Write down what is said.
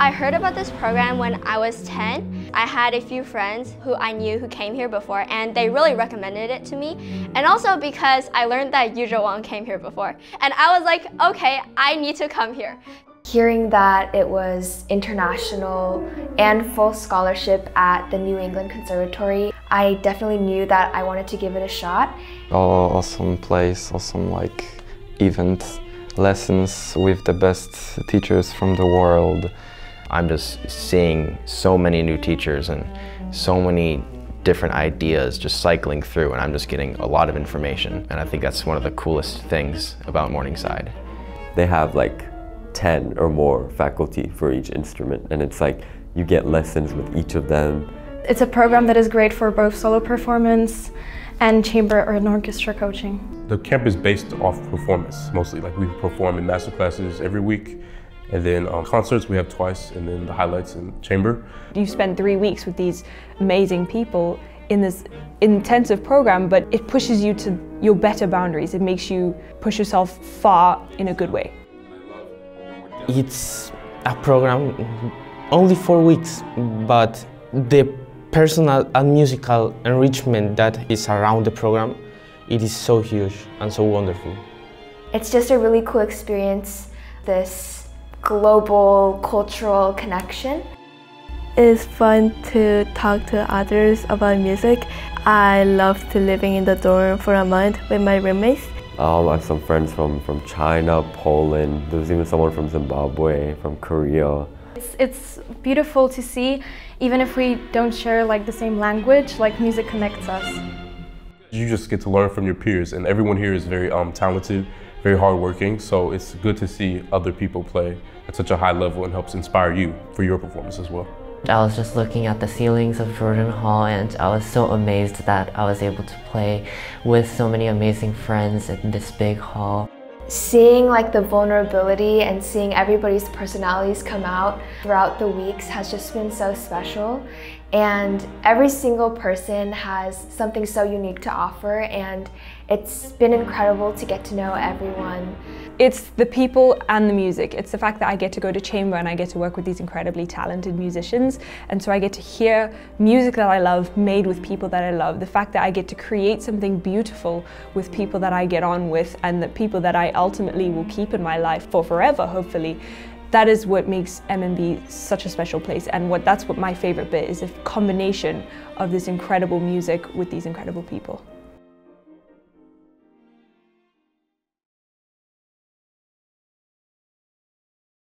I heard about this program when I was 10. I had a few friends who I knew who came here before and they really recommended it to me. And also because I learned that Yuja Wang came here before. And I was like, okay, I need to come here. Hearing that it was international and full scholarship at the New England Conservatory, I definitely knew that I wanted to give it a shot. Oh, awesome place, awesome like event, lessons with the best teachers from the world. I'm just seeing so many new teachers and so many different ideas just cycling through and I'm just getting a lot of information and I think that's one of the coolest things about Morningside. They have like 10 or more faculty for each instrument and it's like you get lessons with each of them. It's a program that is great for both solo performance and chamber or an orchestra coaching. The camp is based off performance mostly. Like we perform in master classes every week and then um, concerts we have twice and then the highlights in chamber. You spend three weeks with these amazing people in this intensive program, but it pushes you to your better boundaries. It makes you push yourself far in a good way. It's a program only four weeks, but the personal and musical enrichment that is around the program, it is so huge and so wonderful. It's just a really cool experience, this global cultural connection. It is fun to talk to others about music. I love to living in the dorm for a month with my roommates. Um, I have some friends from, from China, Poland, there's even someone from Zimbabwe, from Korea. It's, it's beautiful to see, even if we don't share like the same language, like music connects us. You just get to learn from your peers and everyone here is very um, talented, very hardworking, so it's good to see other people play at such a high level and helps inspire you for your performance as well. I was just looking at the ceilings of Jordan Hall and I was so amazed that I was able to play with so many amazing friends in this big hall. Seeing like the vulnerability and seeing everybody's personalities come out throughout the weeks has just been so special and every single person has something so unique to offer and it's been incredible to get to know everyone. It's the people and the music. It's the fact that I get to go to chamber and I get to work with these incredibly talented musicians and so I get to hear music that I love made with people that I love. The fact that I get to create something beautiful with people that I get on with and the people that I ultimately will keep in my life for forever hopefully that is what makes MMB such a special place and what that's what my favorite bit is a combination of this incredible music with these incredible people.